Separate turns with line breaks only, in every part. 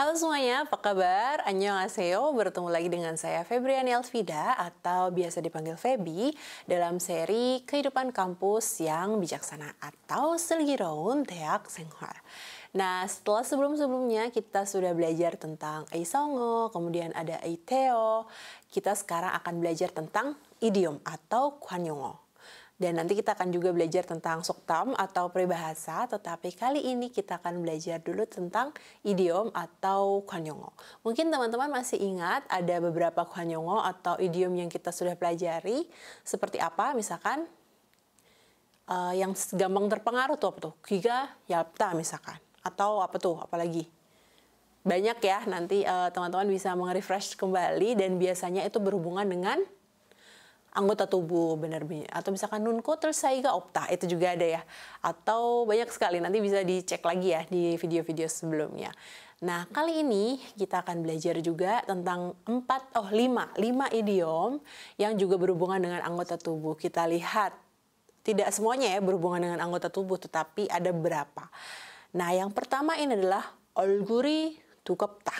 Halo semuanya, apa kabar? Annyeonghaseyo, bertemu lagi dengan saya Febriani Alfida atau biasa dipanggil Febi dalam seri Kehidupan Kampus yang Bijaksana atau Selgiroun Teak Senghar. Nah, setelah sebelum-sebelumnya kita sudah belajar tentang Eisongo, kemudian ada Eiteo, kita sekarang akan belajar tentang idiom atau Kwanyongo. Dan nanti kita akan juga belajar tentang suktam atau peribahasa, tetapi kali ini kita akan belajar dulu tentang idiom atau kwanyongo. Mungkin teman-teman masih ingat ada beberapa kwanyongo atau idiom yang kita sudah pelajari, seperti apa misalkan uh, yang gampang terpengaruh tuh apa tuh? Giga yapta misalkan. Atau apa tuh, apalagi? Banyak ya, nanti uh, teman-teman uh, bisa meng-refresh kembali dan biasanya itu berhubungan dengan anggota tubuh benar-benar atau misalkan nunko tersaiga opta itu juga ada ya. Atau banyak sekali nanti bisa dicek lagi ya di video-video sebelumnya. Nah kali ini kita akan belajar juga tentang empat oh lima lima idiom yang juga berhubungan dengan anggota tubuh. Kita lihat tidak semuanya ya berhubungan dengan anggota tubuh tetapi ada beberapa nah yang pertama ini adalah olguri tukopta.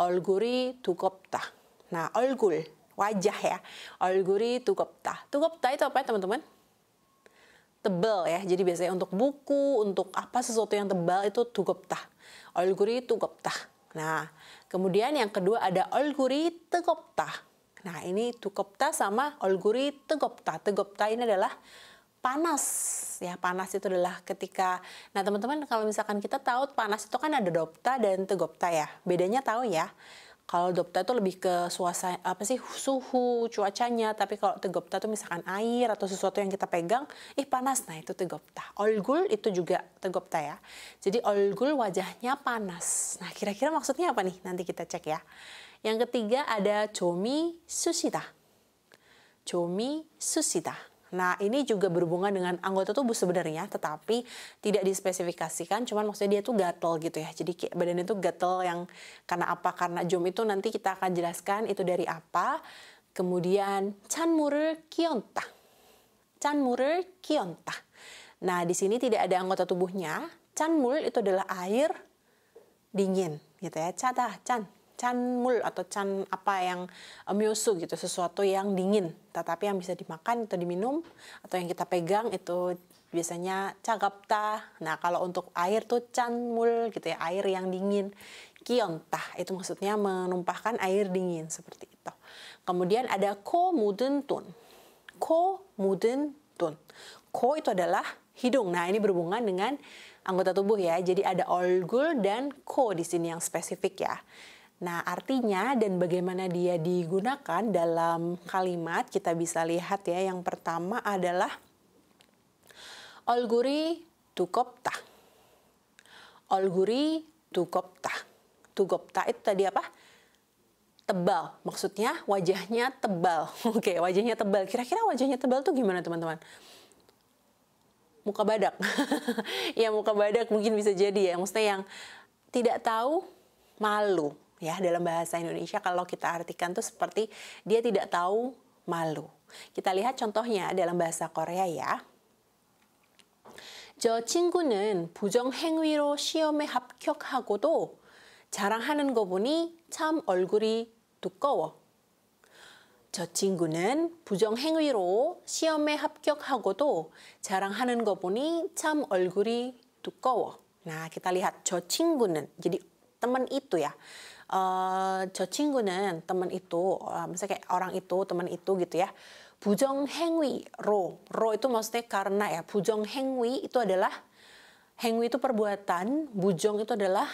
Olguri tukopta. Nah olgul wajah ya. Olguri tugopta. Tugopta itu apa ya teman-teman? Tebal ya. Jadi biasanya untuk buku, untuk apa sesuatu yang tebal itu tugopta. Olguri tugopta. Nah, kemudian yang kedua ada olguri tegopta. Nah, ini tugopta sama olguri tegopta. Tegopta ini adalah panas ya panas itu adalah ketika nah teman-teman kalau misalkan kita tahu panas itu kan ada dopta dan tegopta ya bedanya tahu ya kalau dopta itu lebih ke suasana apa sih suhu cuacanya, tapi kalau tegopta itu misalkan air atau sesuatu yang kita pegang, ih panas, nah itu tegopta. Olgul itu juga tegopta ya. Jadi olgul wajahnya panas. Nah kira-kira maksudnya apa nih? Nanti kita cek ya. Yang ketiga ada comi susita. Comi susita. Nah, ini juga berhubungan dengan anggota tubuh sebenarnya, tetapi tidak dispesifikasikan, cuman maksudnya dia tuh gatel gitu ya. Jadi badan itu gatel yang karena apa? Karena jom itu nanti kita akan jelaskan itu dari apa. Kemudian chanmur을 kionta. Chanmur을 kionta. Nah, di sini tidak ada anggota tubuhnya. Chanmul itu adalah air dingin gitu ya. Cata, chan canmul atau can apa yang um, myosu gitu sesuatu yang dingin. Tetapi yang bisa dimakan atau diminum atau yang kita pegang itu biasanya cagapta nah kalau untuk air tuh canmul gitu ya air yang dingin. Kiontah itu maksudnya menumpahkan air dingin seperti itu. Kemudian ada ko muden tun. Ko muden tun. Ko itu adalah hidung. Nah ini berhubungan dengan anggota tubuh ya. Jadi ada olgul dan ko di sini yang spesifik ya Nah, artinya dan bagaimana dia digunakan dalam kalimat kita bisa lihat ya. Yang pertama adalah Olguri tukopta. Olguri tukopta. Tukopta itu tadi apa? Tebal. Maksudnya wajahnya tebal. Oke, wajahnya tebal. Kira-kira wajahnya tebal tuh gimana teman-teman? Muka badak. ya muka badak mungkin bisa jadi ya. Maksudnya yang tidak tahu malu ya dalam bahasa Indonesia kalau kita artikan tuh seperti dia tidak tahu malu. Kita lihat contohnya dalam bahasa Korea ya. 저 친구는 부정 행위로 시험에 합격하고도 자랑하는 거 보니 참 얼굴이 두꺼워. 저 친구는 부정 행위로 시험에 합격하고도 자랑하는 거 보니 참 얼굴이 두꺼워. Nah, kita lihat 저 친구는. Jadi teman itu ya. uh, 저 친구는 teman itu, uh, misalnya kayak orang itu, teman itu gitu ya. Bujong hengwi ro, ro itu maksudnya karena ya. Bujong hengwi itu adalah hengwi itu perbuatan, bujong itu adalah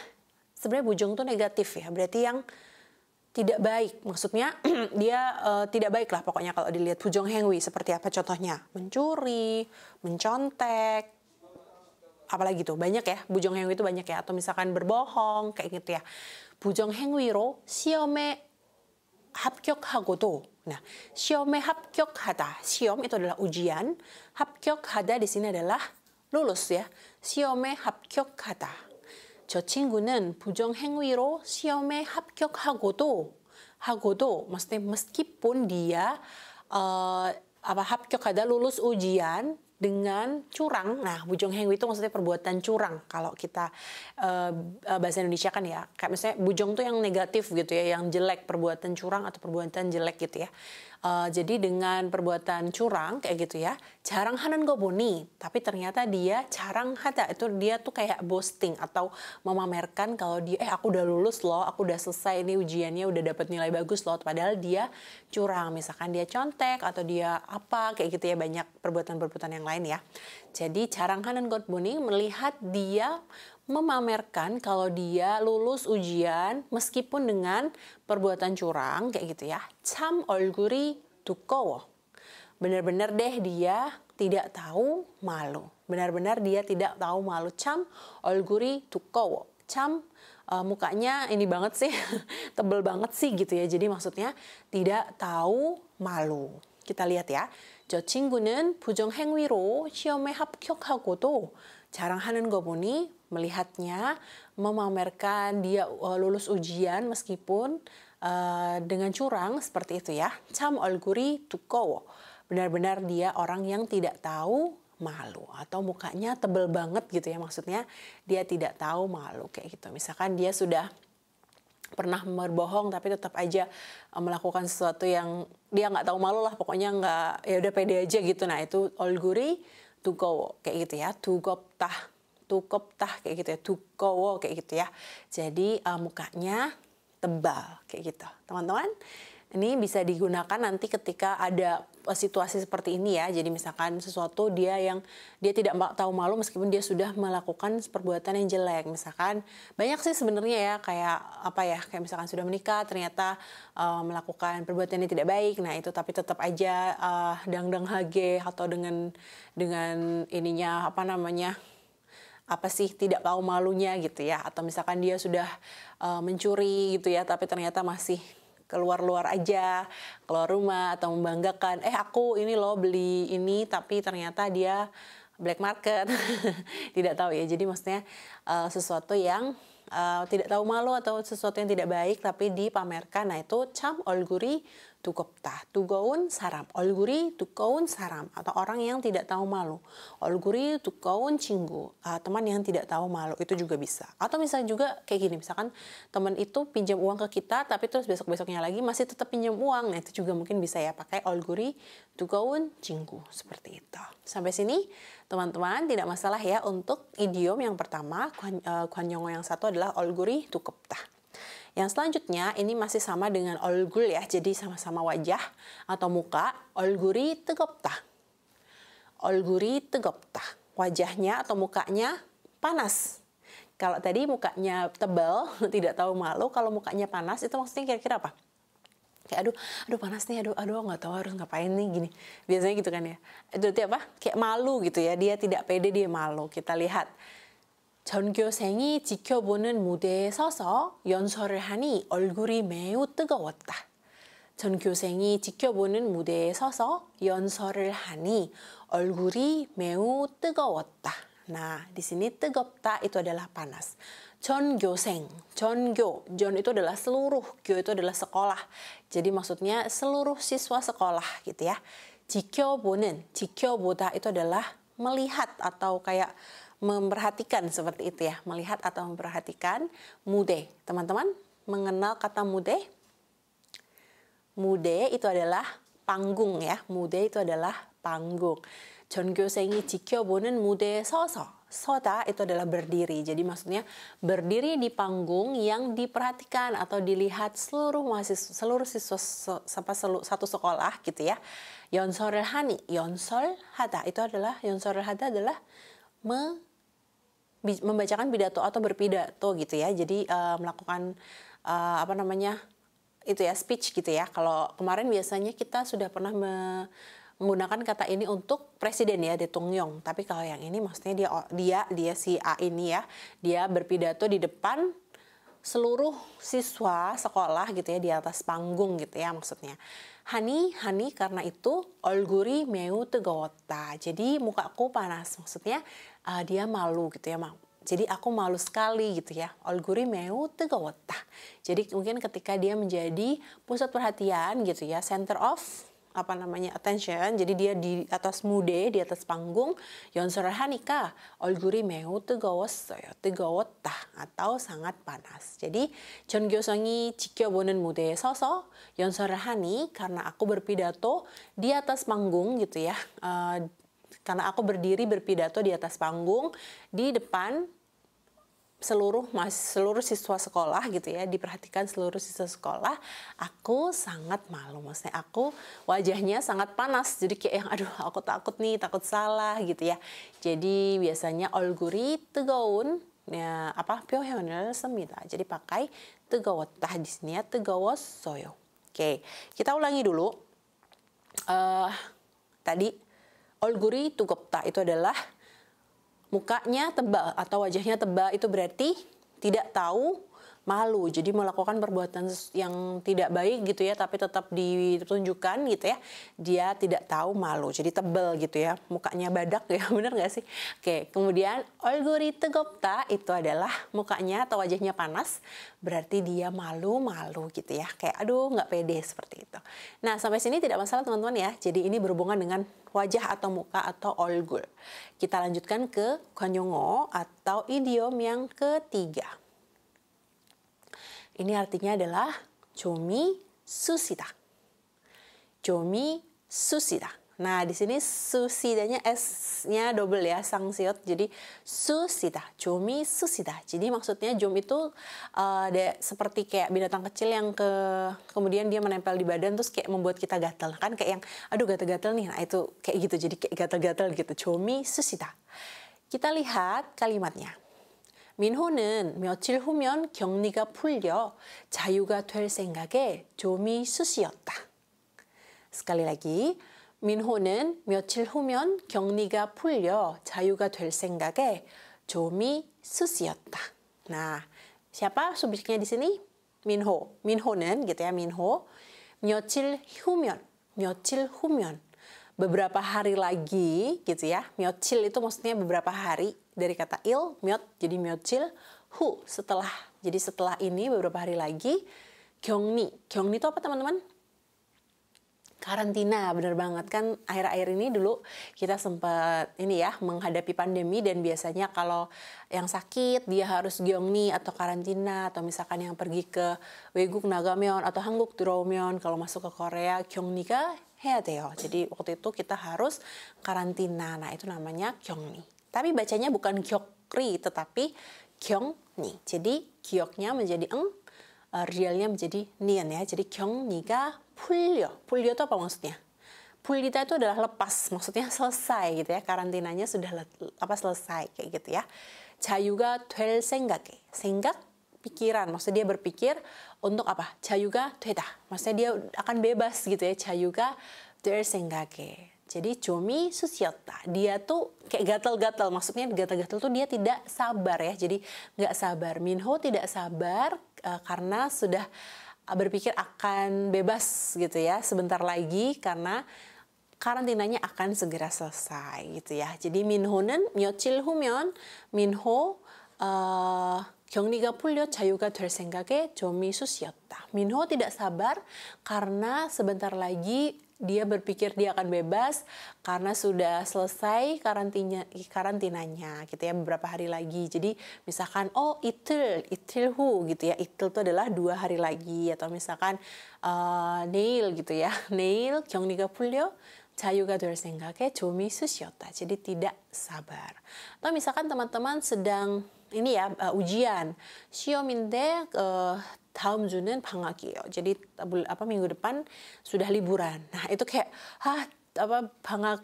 sebenarnya bujong itu negatif ya. Berarti yang tidak baik. Maksudnya dia uh, tidak baik lah pokoknya kalau dilihat bujong hengwi seperti apa contohnya? Mencuri, mencontek, apalagi tuh banyak ya bujong hengwi itu banyak ya atau misalkan berbohong kayak gitu ya 부정 행위로 시험에 합격하고도 시험에 합격하다 시험 itu adalah ujian 합격하다 di sini adalah lulus ya 시험에 합격하다 저 친구는 부정 행위로 시험에 합격하고도 하고도 maksudnya meskipun dia uh, apa 합격하다 lulus ujian dengan curang. Nah, bujong hengwi itu maksudnya perbuatan curang. Kalau kita uh, bahasa Indonesia kan ya, kayak misalnya bujong tuh yang negatif gitu ya, yang jelek, perbuatan curang atau perbuatan jelek gitu ya. Uh, jadi dengan perbuatan curang kayak gitu ya, jarang hanan boni, tapi ternyata dia jarang hada itu dia tuh kayak boasting atau memamerkan kalau dia eh aku udah lulus loh, aku udah selesai ini ujiannya udah dapat nilai bagus loh, padahal dia curang, misalkan dia contek atau dia apa kayak gitu ya banyak perbuatan-perbuatan yang lain ya. Jadi jarang hanan boni melihat dia memamerkan kalau dia lulus ujian meskipun dengan perbuatan curang kayak gitu ya. Cam 얼굴이 두꺼워. Benar-benar deh dia tidak tahu malu. Benar-benar dia tidak tahu malu. Cam 얼굴이 두꺼워. Cam uh, mukanya ini banget sih, tebel banget sih gitu ya. Jadi maksudnya tidak tahu malu. Kita lihat ya. 저 친구는 부정 행위로 시험에 합격하고도 자랑하는 거 보니 melihatnya memamerkan dia uh, lulus ujian meskipun uh, dengan curang seperti itu ya. Cam olguri tukowo. Benar-benar dia orang yang tidak tahu malu atau mukanya tebel banget gitu ya maksudnya dia tidak tahu malu kayak gitu misalkan dia sudah pernah berbohong tapi tetap aja uh, melakukan sesuatu yang dia nggak tahu malu lah pokoknya nggak ya udah pede aja gitu nah itu olguri tukowo kayak gitu ya tugoptah tah kayak gitu ya, tukowo kayak gitu ya. Jadi uh, mukanya tebal kayak gitu. Teman-teman, ini bisa digunakan nanti ketika ada eh, situasi seperti ini ya. Jadi misalkan sesuatu dia yang dia tidak tahu malu meskipun dia sudah melakukan perbuatan yang jelek. Misalkan banyak sih sebenarnya ya kayak apa ya kayak misalkan sudah menikah ternyata uh, melakukan perbuatan yang tidak baik. Nah itu tapi tetap aja uh, dang-dang hage atau dengan dengan ininya apa namanya apa sih tidak tahu malunya gitu ya. Atau misalkan dia sudah uh, mencuri gitu ya tapi ternyata masih keluar-luar aja keluar rumah atau membanggakan eh aku ini loh beli ini tapi ternyata dia black market. Tidak tahu ya. Jadi maksudnya uh, sesuatu yang uh, tidak tahu malu atau sesuatu yang tidak baik tapi dipamerkan. Nah itu cam olguri tukopta tugaun saram. Olguri tukaun saram. Atau orang yang tidak tahu malu. Olguri tukaun cinggu. Uh, teman yang tidak tahu malu. Itu juga bisa. Atau misalnya juga kayak gini. Misalkan teman itu pinjam uang ke kita tapi terus besok besoknya lagi masih tetap pinjam uang. Nah itu juga mungkin bisa ya. Pakai olguri tukaun cinggu. Seperti itu. Sampai sini teman-teman tidak masalah ya untuk idiom yang pertama. Kuanyongo yang satu adalah olguri tukopta yang selanjutnya ini masih sama dengan olgul ya, jadi sama-sama wajah atau muka. Olguri tegopta. Olguri tegopta. Wajahnya atau mukanya panas. Kalau tadi mukanya tebal, tidak tahu malu. Kalau mukanya panas, itu maksudnya kira-kira apa? Kayak aduh, aduh panas nih, aduh, aduh nggak tahu harus ngapain nih gini. Biasanya gitu kan ya. Itu apa? Kayak malu gitu ya. Dia tidak pede, dia malu. Kita lihat 전교생이 지켜보는 무대에 서서 연설을 하니 얼굴이 매우 뜨거웠다. 전교생이 지켜보는 무대에 서서 연설을 하니 얼굴이 매우 뜨거웠다. Nah, di sini 뜨겁다 itu adalah panas. 전교생, 전교, 전 itu adalah seluruh, gyo itu adalah sekolah. Jadi maksudnya seluruh siswa sekolah gitu ya. 지켜보는, 지켜보다 itu adalah melihat atau kayak memperhatikan seperti itu ya, melihat atau memperhatikan mude. Teman-teman mengenal kata mude? Mude itu adalah panggung ya. Mude itu adalah panggung. 전교생이 지켜보는 무대에 서서 soda itu adalah berdiri. Jadi maksudnya berdiri di panggung yang diperhatikan atau dilihat seluruh mahasiswa, seluruh siswa sampai satu sekolah gitu ya. Yonsorel hani, yonsol hada itu adalah yonsorel hada adalah me membacakan pidato atau berpidato gitu ya. Jadi uh, melakukan uh, apa namanya itu ya speech gitu ya. Kalau kemarin biasanya kita sudah pernah me menggunakan kata ini untuk presiden ya Detongyong. Tapi kalau yang ini maksudnya dia dia dia si A ini ya, dia berpidato di depan seluruh siswa sekolah gitu ya di atas panggung gitu ya maksudnya. Hani, Hani karena itu olguri meu tegawata. Jadi mukaku panas maksudnya uh, dia malu gitu ya, jadi aku malu sekali gitu ya. Olguri meu tegawata. Jadi mungkin ketika dia menjadi pusat perhatian gitu ya, center of apa namanya attention. Jadi dia di atas mude, di atas panggung 연설을 하니까 얼굴이 매우 뜨거웠어요. 뜨거웠다 atau sangat panas. Jadi 전교성이 지켜보는 무대에 서서 연설을 하니 karena aku berpidato di atas panggung gitu ya. Uh, karena aku berdiri berpidato di atas panggung di depan seluruh mas seluruh siswa sekolah gitu ya diperhatikan seluruh siswa sekolah aku sangat malu maksudnya aku wajahnya sangat panas jadi kayak yang aduh aku takut nih takut salah gitu ya jadi biasanya 얼굴이 뜨거운 ya apa 표현을 씁니다 jadi pakai 뜨거웠다 di sini ya 뜨거웠어요 oke kita ulangi dulu uh, tadi 얼굴이 뜨겁다 itu adalah mukanya tebal atau wajahnya tebal itu berarti tidak tahu malu. Jadi melakukan perbuatan yang tidak baik gitu ya, tapi tetap ditunjukkan gitu ya. Dia tidak tahu malu. Jadi tebal gitu ya. Mukanya badak ya, bener nggak sih? Oke, kemudian olgori tegopta itu adalah mukanya atau wajahnya panas. Berarti dia malu-malu gitu ya. Kayak aduh nggak pede seperti itu. Nah sampai sini tidak masalah teman-teman ya. Jadi ini berhubungan dengan wajah atau muka atau olgul. Kita lanjutkan ke konyongo atau idiom yang ketiga. Ini artinya adalah Jomi susida. Jomi susida. Nah, di sini susidanya S-nya double ya, sang siot. Jadi susida, jomi susida. Jadi maksudnya jom itu uh, de, seperti kayak binatang kecil yang ke kemudian dia menempel di badan terus kayak membuat kita gatal. Kan kayak yang aduh gatal-gatal nih. Nah, itu kayak gitu. Jadi kayak gatal-gatal gitu. Jomi susida. Kita lihat kalimatnya. 민호는 며칠 후면 격리가 풀려 자유가 될 생각에 좀이 쑤시었다. Sekali lagi, 민호는 며칠 후면 격리가 풀려 자유가 될 생각에 좀이 쑤시었다. Nah, siapa subjeknya di sini? Minho. Minho는 gitu ya, Minho. 며칠 후면, 며칠 후면. Beberapa hari lagi gitu ya. 며칠 itu maksudnya beberapa hari dari kata il, myot jadi myotil, hu setelah. Jadi setelah ini beberapa hari lagi kyongni. Kyongni itu apa teman-teman? Karantina, bener banget kan akhir-akhir ini dulu kita sempat ini ya menghadapi pandemi dan biasanya kalau yang sakit dia harus gyongni atau karantina atau misalkan yang pergi ke Weguk Nagamyeon atau Hanguk Duromyeon kalau masuk ke Korea gyongni ke Heateo. Jadi waktu itu kita harus karantina. Nah, itu namanya kyongni. Tapi bacanya bukan Gyokri tetapi Gyeongni. Jadi Gyoknya menjadi eng, eh, realnya menjadi nian ya. Jadi geong ni ga pulyo. Pulyo itu apa maksudnya? Pulita itu adalah lepas, maksudnya selesai gitu ya. Karantinanya sudah apa selesai kayak gitu ya. Jayuga tuel senggake senggak pikiran. Maksudnya dia berpikir untuk apa? Jayuga tueda. Maksudnya dia akan bebas gitu ya. Jayuga tuel senggake. Jadi Jomi Susiota, dia tuh kayak gatal-gatal, maksudnya gatal-gatal tuh dia tidak sabar ya, jadi nggak sabar. Minho tidak sabar uh, karena sudah berpikir akan bebas gitu ya sebentar lagi karena karantinanya akan segera selesai gitu ya. Jadi Minho는 며칠 후면 Minho uh, 격리가 풀려 자유가 될 생각에 좀이 쑤시었다. Minho tidak sabar karena sebentar lagi dia berpikir dia akan bebas karena sudah selesai karantina karantinanya gitu ya beberapa hari lagi. Jadi misalkan oh itil itilhu gitu ya. Itil itu adalah dua hari lagi atau misalkan uh, nail gitu ya. Nail 격리가 풀려 자유가 될 생각에 좀이 쑤시었다. Jadi tidak sabar. Atau misalkan teman-teman sedang ini ya uh, ujian 시험인데 uh, 다음 주는 방학이에요. Jadi apa minggu depan sudah liburan. Nah, itu kayak ah apa 방학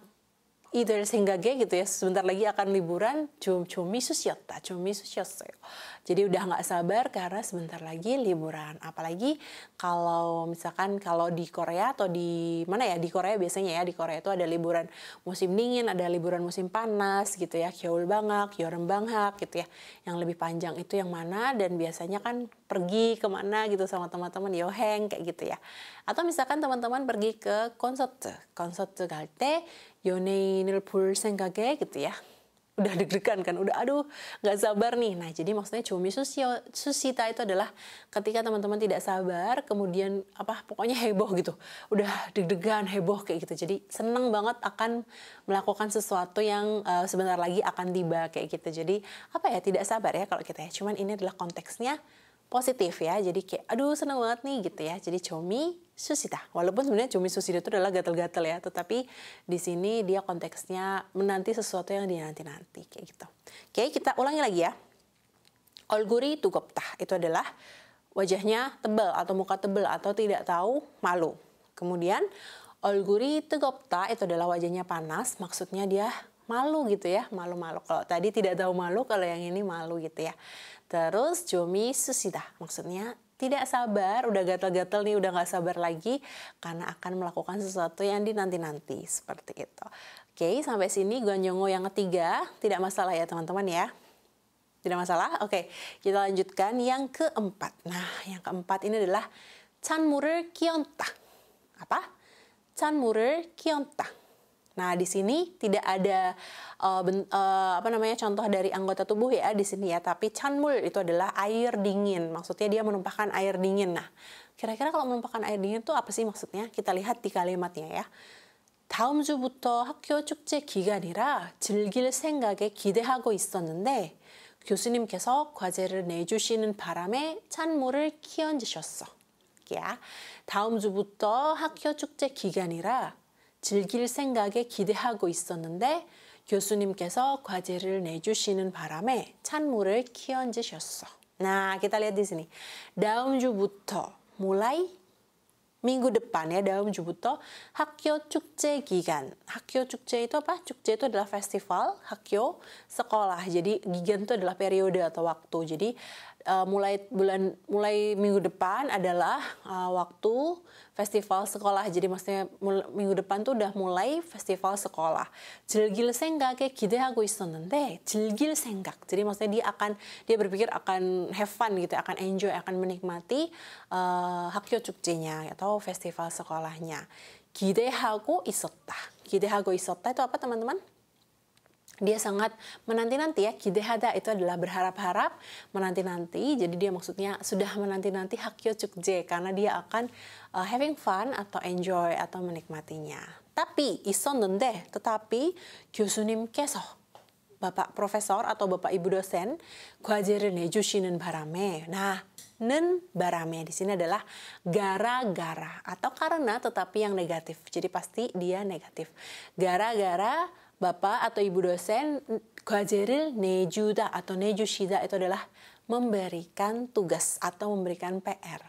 이들 생각에 gitu ya sebentar lagi akan liburan 좀, 좀 미수시였다 좀 미수시였어요 jadi udah nggak sabar karena sebentar lagi liburan apalagi kalau misalkan kalau di Korea atau di mana ya di Korea biasanya ya di Korea itu ada liburan musim dingin ada liburan musim panas gitu ya Kyeol bangak Yorem bangak gitu ya yang lebih panjang itu yang mana dan biasanya kan pergi kemana gitu sama teman-teman yoheng kayak gitu ya atau misalkan teman-teman pergi ke konser konser 갈때 연예인을 볼 생각에 gitu ya. udah deg-degan kan, udah aduh nggak sabar nih. Nah jadi maksudnya cumi susio, susita itu adalah ketika teman-teman tidak sabar, kemudian apa pokoknya heboh gitu, udah deg-degan heboh kayak gitu. Jadi seneng banget akan melakukan sesuatu yang uh, sebentar lagi akan tiba kayak gitu. Jadi apa ya tidak sabar ya kalau kita ya. Cuman ini adalah konteksnya positif ya. Jadi kayak aduh seneng banget nih gitu ya. Jadi cumi susita. Walaupun sebenarnya cumi susita itu adalah gatal-gatal ya, tetapi di sini dia konteksnya menanti sesuatu yang dinanti-nanti kayak gitu. Oke, kita ulangi lagi ya. Olguri tugoptah itu adalah wajahnya tebal atau muka tebal atau tidak tahu malu. Kemudian olguri tegopta itu adalah wajahnya panas, maksudnya dia malu gitu ya, malu-malu. Kalau tadi tidak tahu malu, kalau yang ini malu gitu ya. Terus Jomi susida, maksudnya tidak sabar, udah gatal-gatal nih, udah nggak sabar lagi karena akan melakukan sesuatu yang dinanti-nanti seperti itu. Oke, sampai sini Gonjongo yang ketiga, tidak masalah ya teman-teman ya. Tidak masalah? Oke, kita lanjutkan yang keempat. Nah, yang keempat ini adalah chanmur을 kionta. Apa? chanmur을 kionta. Nah, di sini tidak ada uh, ben, uh, apa namanya contoh dari anggota tubuh ya di sini ya, tapi chanmul itu adalah air dingin. Maksudnya dia menumpahkan air dingin. Nah, kira-kira kalau menumpahkan air dingin itu apa sih maksudnya? Kita lihat di kalimatnya ya. 다음 주부터 학교 축제 기간이라 즐길 생각에 기대하고 있었는데 교수님께서 과제를 내주시는 바람에 찬물을 끼얹으셨어. 야, 다음 주부터 학교 축제 기간이라 즐길 생각에 기대하고 있었는데 교수님께서 과제를 내주시는 바람에 찬물을 끼얹으셨어. Nah, kita lihat di sini. 다음 주부터 mulai minggu depan ya dalam Jubuto Hakyo Cukce Gigan. Hakyo Cukce itu apa? Cukce itu adalah festival, Hakyo sekolah. Jadi Gigan itu adalah periode atau waktu. Jadi uh, mulai bulan mulai minggu depan adalah uh, waktu festival sekolah. Jadi maksudnya minggu depan tuh udah mulai festival sekolah. 즐길 생각에 기대하고 있었는데 즐길 생각. Jadi maksudnya dia akan dia berpikir akan have fun gitu, akan enjoy, akan menikmati uh, 학교 축제nya atau festival sekolahnya. 기대하고 있었다. 기대하고 있었다 itu apa teman-teman? dia sangat menanti-nanti ya. Kidehada itu adalah berharap-harap menanti-nanti. Jadi dia maksudnya sudah menanti-nanti hakyo cukje karena dia akan uh, having fun atau enjoy atau menikmatinya. Tapi ison nende tetapi kyusunim keso bapak profesor atau bapak ibu dosen kuajerene jushinen barame. Nah nen barame di sini adalah gara-gara atau karena tetapi yang negatif. Jadi pasti dia negatif. Gara-gara Bapak atau Ibu dosen 과제를 nejuda atau nejushida itu adalah memberikan tugas atau memberikan PR.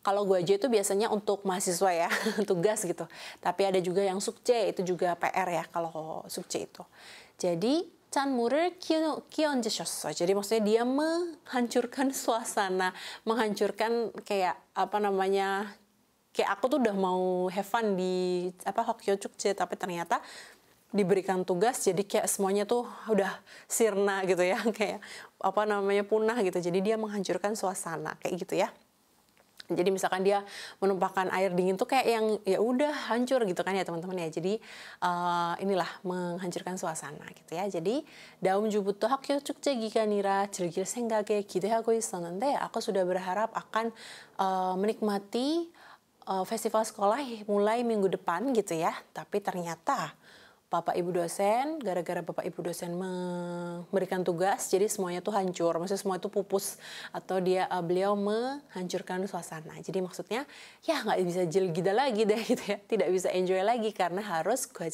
Kalau gue aja itu biasanya untuk mahasiswa ya, tugas gitu. Tapi ada juga yang sukce, itu juga PR ya kalau sukce itu. Jadi, 찬물을 끼얹으셨어. Jadi maksudnya dia menghancurkan suasana, menghancurkan kayak apa namanya, kayak aku tuh udah mau have fun di apa Hokyo Chukje, tapi ternyata diberikan tugas jadi kayak semuanya tuh udah sirna gitu ya kayak apa namanya punah gitu. Jadi dia menghancurkan suasana kayak gitu ya. Jadi misalkan dia menumpahkan air dingin tuh kayak yang ya udah hancur gitu kan ya teman-teman ya. Jadi uh, inilah menghancurkan suasana gitu ya. Jadi daum jubutu hakyo cukce gika nira sehingga kayak gitu ya aku nanti aku sudah berharap akan uh, menikmati uh, festival sekolah mulai minggu depan gitu ya. Tapi ternyata Bapak Ibu dosen, gara-gara Bapak Ibu dosen memberikan tugas, jadi semuanya tuh hancur. Maksudnya semua itu pupus atau dia uh, beliau menghancurkan suasana. Jadi maksudnya ya nggak bisa jelgida lagi deh gitu ya, tidak bisa enjoy lagi karena harus gua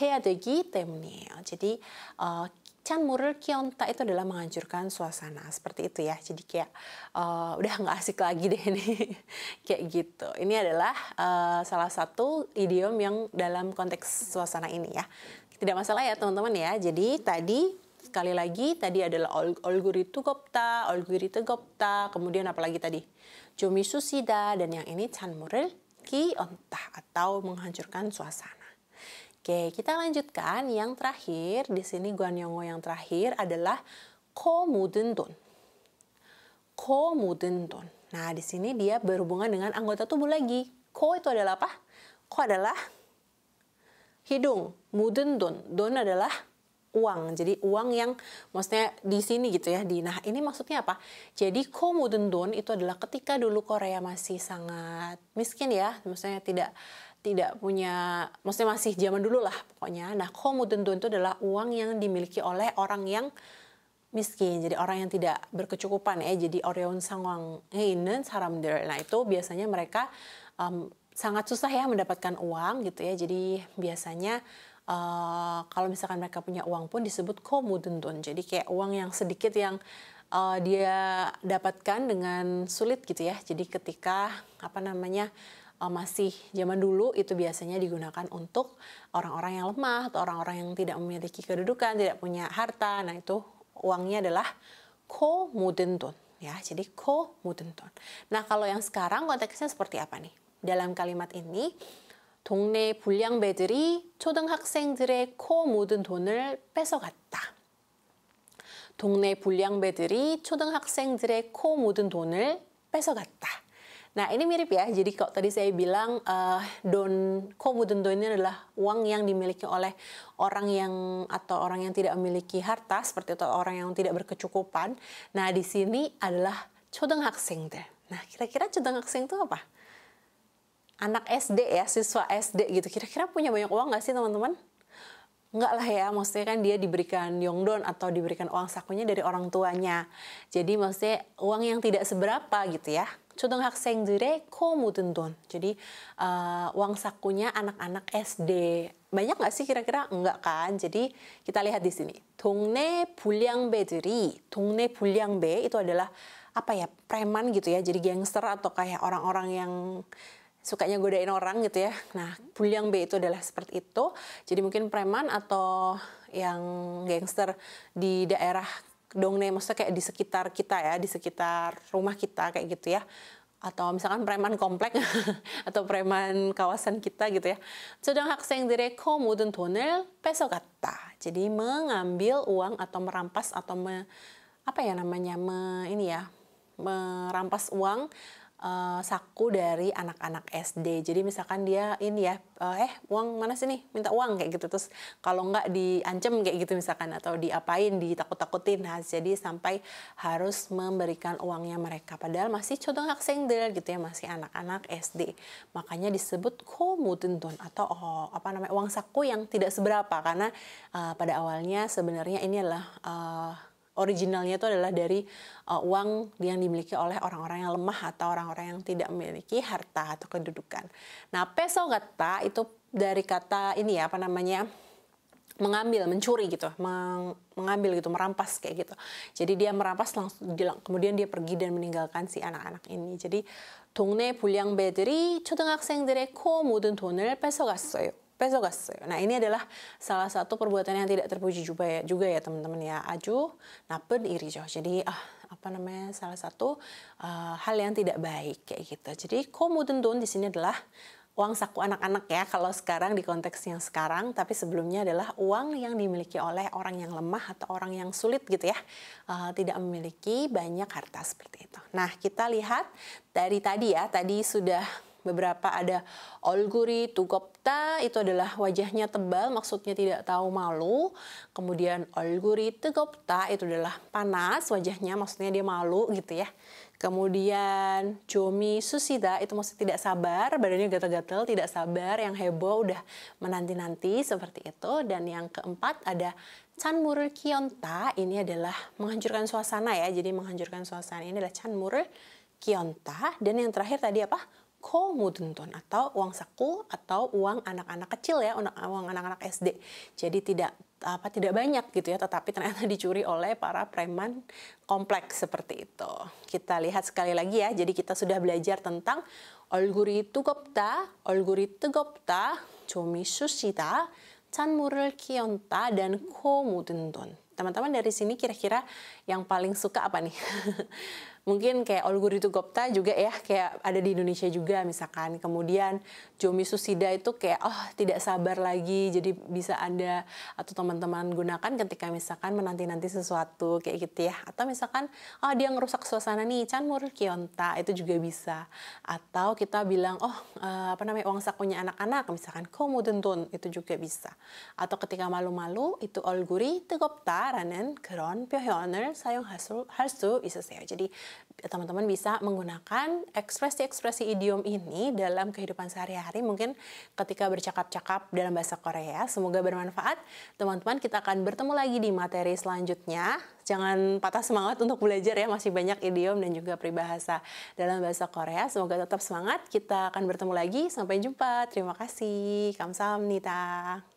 해야 되기 때문이에요. Jadi uh, Chanmurul Kionta itu adalah menghancurkan suasana seperti itu ya. Jadi kayak uh, udah nggak asik lagi deh ini kayak gitu. Ini adalah uh, salah satu idiom yang dalam konteks suasana ini ya. Tidak masalah ya teman-teman ya. Jadi tadi sekali lagi tadi adalah ol olguri tugopta, olguri tegopta, kemudian apalagi tadi Jomi susida dan yang ini Chanmurul Kionta atau menghancurkan suasana. Oke, kita lanjutkan yang terakhir. Di sini Guanyongo yang terakhir adalah ko muden don. Ko muden don. Nah, di sini dia berhubungan dengan anggota tubuh lagi. Ko itu adalah apa? Ko adalah hidung. Muden don. Don adalah uang. Jadi uang yang maksudnya di sini gitu ya. Di nah ini maksudnya apa? Jadi ko mudun don itu adalah ketika dulu Korea masih sangat miskin ya, maksudnya tidak tidak punya, maksudnya masih zaman dulu lah pokoknya. Nah, komutun itu adalah uang yang dimiliki oleh orang yang miskin, jadi orang yang tidak berkecukupan ya. Jadi Orion Sangwang Heinen Saramder. Nah, itu biasanya mereka um, sangat susah ya mendapatkan uang gitu ya. Jadi biasanya uh, kalau misalkan mereka punya uang pun disebut komudentun. Jadi kayak uang yang sedikit yang uh, dia dapatkan dengan sulit gitu ya. Jadi ketika apa namanya uh, masih zaman dulu itu biasanya digunakan untuk orang-orang yang lemah atau orang-orang yang tidak memiliki kedudukan, tidak punya harta. Nah, itu uangnya adalah ko mudun ya. Jadi ko mudun Nah, kalau yang sekarang konteksnya seperti apa nih? Dalam kalimat ini 동네 불량배들이 초등학생들의 코 묻은 돈을 뺏어갔다. 동네 불량배들이 초등학생들의 코 묻은 돈을 뺏어갔다. Nah ini mirip ya, jadi kalau tadi saya bilang uh, don do ini adalah uang yang dimiliki oleh orang yang atau orang yang tidak memiliki harta seperti itu orang yang tidak berkecukupan. Nah di sini adalah deh. Nah kira-kira hakseng itu apa? Anak SD ya, siswa SD gitu. Kira-kira punya banyak uang nggak sih teman-teman? Enggak lah ya, maksudnya kan dia diberikan yongdon atau diberikan uang sakunya dari orang tuanya. Jadi maksudnya uang yang tidak seberapa gitu ya 초등학생들의 코 묻은 돈. Jadi uh, uang sakunya anak-anak SD. Banyak nggak sih kira-kira? Enggak kan? Jadi kita lihat di sini. 동네 불량배들이, 동네 불량배 itu adalah apa ya preman gitu ya. Jadi gangster atau kayak orang-orang yang sukanya godain orang gitu ya. Nah, buliang B itu adalah seperti itu. Jadi mungkin preman atau yang gangster di daerah dongne maksudnya kayak di sekitar kita ya di sekitar rumah kita kayak gitu ya atau misalkan preman komplek atau preman kawasan kita gitu ya. sedang 학생들의 코 묻은 돈을 뺏어갔다. Jadi mengambil uang atau merampas atau me, apa ya namanya me, ini ya merampas uang uh, saku dari anak-anak SD. Jadi misalkan dia ini ya, uh, eh uang mana sih nih? Minta uang kayak gitu. Terus kalau nggak diancam kayak gitu misalkan atau diapain, ditakut-takutin. Nah, jadi sampai harus memberikan uangnya mereka. Padahal masih chodohaksengder gitu ya, masih anak-anak SD. Makanya disebut komudendon atau oh, apa namanya uang saku yang tidak seberapa karena uh, pada awalnya sebenarnya ini adalah uh, originalnya itu adalah dari uh, uang yang dimiliki oleh orang-orang yang lemah atau orang-orang yang tidak memiliki harta atau kedudukan. Nah, peso gata itu dari kata ini ya apa namanya mengambil, mencuri gitu, meng, mengambil gitu, merampas kayak gitu. Jadi dia merampas langsung, kemudian dia pergi dan meninggalkan si anak-anak ini. Jadi 동네 불량배들이 초등학생들의 코 묻은 돈을 뺏어갔어요. pesogas. Nah ini adalah salah satu perbuatan yang tidak terpuji juga ya, juga ya teman-teman ya. Aju, napen, irijo. Jadi ah apa namanya salah satu uh, hal yang tidak baik kayak gitu. Jadi komudendun di sini adalah uang saku anak-anak ya kalau sekarang di konteks yang sekarang tapi sebelumnya adalah uang yang dimiliki oleh orang yang lemah atau orang yang sulit gitu ya uh, tidak memiliki banyak harta seperti itu nah kita lihat dari tadi ya tadi sudah beberapa ada olguri tugopta itu adalah wajahnya tebal maksudnya tidak tahu malu. Kemudian olguri tugopta itu adalah panas wajahnya maksudnya dia malu gitu ya. Kemudian jomi susida itu maksudnya tidak sabar badannya gatal-gatal tidak sabar yang heboh udah menanti-nanti seperti itu. Dan yang keempat ada chanmurul kionta ini adalah menghancurkan suasana ya. Jadi menghancurkan suasana ini adalah chanmurul kionta. Dan yang terakhir tadi apa komudenton atau uang saku atau uang anak-anak kecil ya uang anak-anak SD jadi tidak apa tidak banyak gitu ya tetapi ternyata dicuri oleh para preman kompleks seperti itu kita lihat sekali lagi ya jadi kita sudah belajar tentang 얼굴이 뜨겁다 얼굴이 뜨겁다 조미 쑤시다 찬물을 키얹다 dan 코 묻은 돈 teman-teman dari sini kira-kira yang paling suka apa nih mungkin kayak Olguritu Gopta juga ya kayak ada di Indonesia juga misalkan. Kemudian Jomi Susida itu kayak oh tidak sabar lagi jadi bisa anda atau teman-teman gunakan ketika misalkan menanti-nanti sesuatu kayak gitu ya. Atau misalkan oh dia ngerusak suasana nih Chan Kionta itu juga bisa. Atau kita bilang oh eh, apa namanya uang sakunya anak-anak misalkan komudentun itu juga bisa. Atau ketika malu-malu itu Olguri Tegopta Ranen Keron Pyohyoner Sayong Hasu bisa saya jadi teman-teman bisa menggunakan ekspresi-ekspresi idiom ini dalam kehidupan sehari-hari mungkin ketika bercakap-cakap dalam bahasa Korea. Semoga bermanfaat. Teman-teman, kita akan bertemu lagi di materi selanjutnya. Jangan patah semangat untuk belajar ya, masih banyak idiom dan juga peribahasa dalam bahasa Korea. Semoga tetap semangat. Kita akan bertemu lagi. Sampai jumpa. Terima kasih. Kamsahamnida.